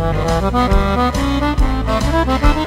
Thank you.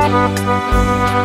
Thank